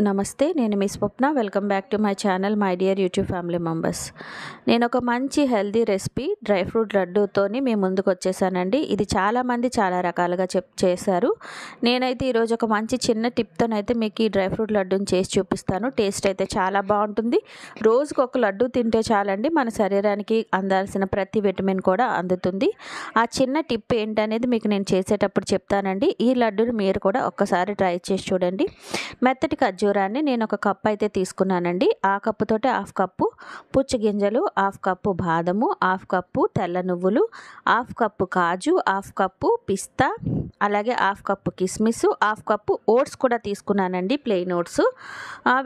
నమస్తే నేను మీ Swapna. Welcome back to my channel my dear YouTube family members. నేను ఒక మంచి హెల్దీ రెసిపీ డ్రై ఫ్రూట్ లడ్డూతోని మీ ముందుకు వచ్చేసానండి. ఇది చాలామంది చాలా రకాలుగా చెప్ చేశారు. నేనైతే ఈరోజు ఒక మంచి చిన్న టిప్తోనైతే మీకు ఈ డ్రై ఫ్రూట్ లడ్డూని చేసి చూపిస్తాను. టేస్ట్ అయితే చాలా బాగుంటుంది. రోజుకు ఒక లడ్డు తింటే చాలండి మన శరీరానికి అందాల్సిన ప్రతి విటమిన్ కూడా అందుతుంది. ఆ చిన్న టిప్ ఏంటనేది మీకు నేను చేసేటప్పుడు చెప్తానండి. ఈ లడ్డూని మీరు కూడా ఒక్కసారి ట్రై చేసి చూడండి. మెత్తటి ఖర్జూరాన్ని నేను ఒక కప్ అయితే తీసుకున్నానండి. ఆ కప్పుతోటి హాఫ్ కప్పు పుచ్చగింజలు హాఫ్ కప్పు బాదము హాఫ్ కప్పు తెల్ల నువ్వులు హాఫ్ కప్పు కాజు హాఫ్ కప్పు పిస్తా అలాగే హాఫ్ కప్పు కిస్మిస్ హాఫ్ కప్పు ఓట్స్ కూడా తీసుకున్నానండి ప్లెయిన్ ఓట్స్.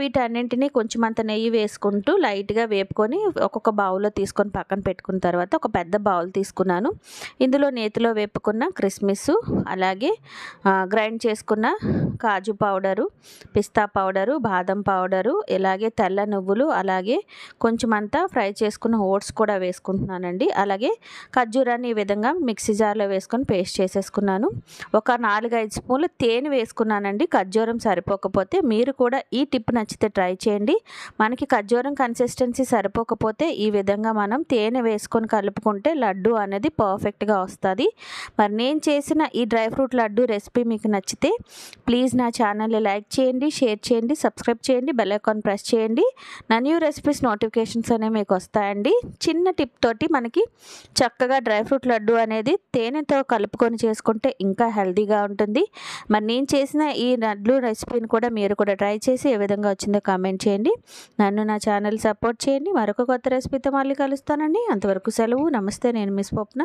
వీటన్నింటినీ కొంచెం అంత నెయ్యి వేసుకుంటూ లైట్గా వేపుకొని ఒక్కొక్క బౌల్లో తీసుకొని పక్కన పెట్టుకున్న తర్వాత ఒక పెద్ద బౌల్ తీసుకున్నాను. ఇందులో నేతిలో వేపుకున్న క్రిస్మిస్ అలాగే గ్రైండ్ చేసుకున్న కాజు పౌడరు పిస్తా పౌడరు బాదం పౌడరు ఇలాగే తెల్ల నువ్వులు అలాగే కొంచెం అంతా ఫ్రై చేసుకున్న ఓట్స్ కూడా వేసుకుంటున్నానండి. అలాగే ఖర్జూరాన్ని ఈ విధంగా మిక్సీ జార్లో వేసుకొని పేస్ట్ చేసేసుకున్నాను. ఒక నాలుగైదు స్పూన్లు తేనె వేసుకున్నానండి. ఖర్జూరం సరిపోకపోతే మీరు కూడా ఈ టిప్ నచ్చితే ట్రై చేయండి. మనకి ఖర్జూరం కన్సిస్టెన్సీ సరిపోకపోతే ఈ విధంగా మనం తేనె వేసుకొని కలుపుకుంటే లడ్డు అనేది పర్ఫెక్ట్గా వస్తుంది. మరి నేను చేసిన ఈ డ్రై ఫ్రూట్ లడ్డు రెసిపీ మీకు నచ్చితే ప్లీజ్ నా ఛానల్ని లైక్ చేయండి షేర్ చేయండి సబ్స్క్రైబ్ చేయండి బెల్ ఐకాన్ ప్రెస్ చేయండి. నా న్యూ రెసిపీస్ నోటిఫికేషన్స్ అనేవి మీకు వస్తాయండి. చిన్న టిప్ తోటి మనకి చక్కగా డ్రై ఫ్రూట్ లడ్డు అనేది తేనెతో కలుపుకొని చేసుకుంటే ఇంకా హెల్దీగా ఉంటుంది. మరి నేను చేసిన ఈ లడ్డు రెసిపీని కూడా మీరు కూడా ట్రై చేసి ఏ విధంగా వచ్చిందో కామెంట్ చేయండి. నన్ను నా ఛానల్ సపోర్ట్ చేయండి. మరొక కొత్త రెసిపీతో మళ్ళీ కలుస్తానండి. అంతవరకు సెలవు. నమస్తే నేను మిస్ స్వప్న